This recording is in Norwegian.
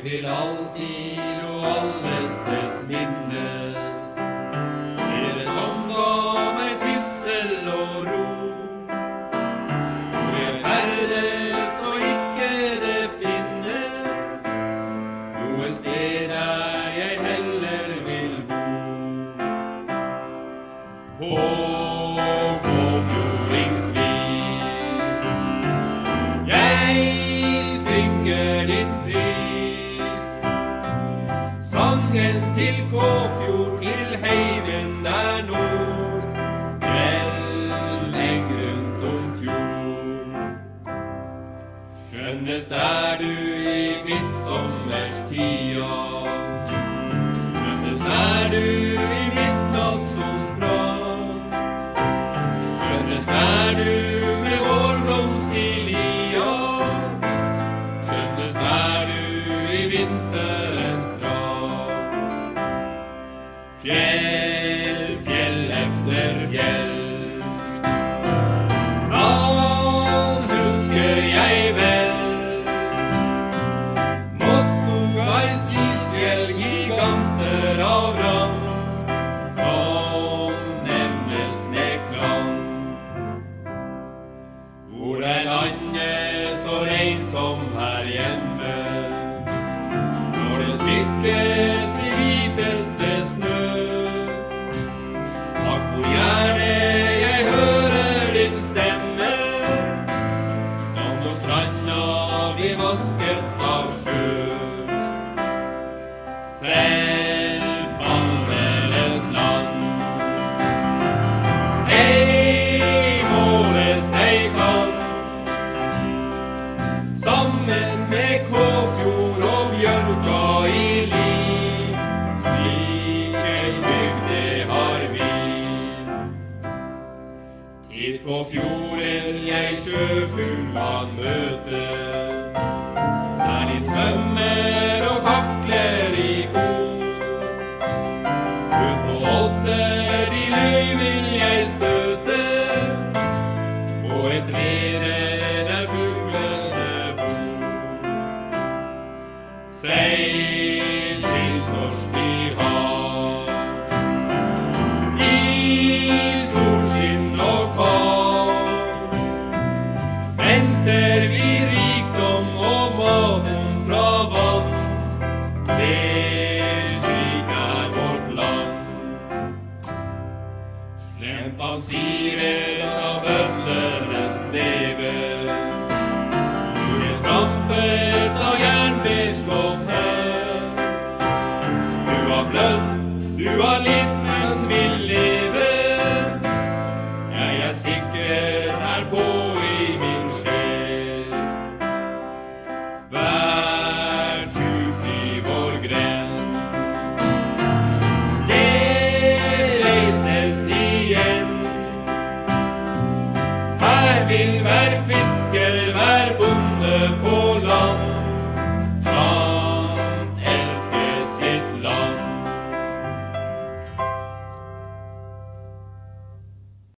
vil alltid og allestes minnes. Stedet Sangen til Kåfjord, til heimen der nord. Fjell, eng rundt om fjord. Skjønnest er du i midtsommerstida. Skjønnest er du i midnattssolens brann. Skjønnest er du med vårblomst i lia. Skjønnest er du i vinterens vasket av sjø. Selv palmenes land ei måles ei kan. Sammen med Kåfjord og Bjørka i liv, slik ei bygde har vi. Tid på fjorden jeg sjøfugl kan møte, Venter vi rikdom og maten fra vann, se slik er vårt land. Slemt fansirer av bøndlenes neve. Du er trampet av jernbeslått her. Du har blødd, du har lidd. gren. Det reises igjen. Her vil hver fisk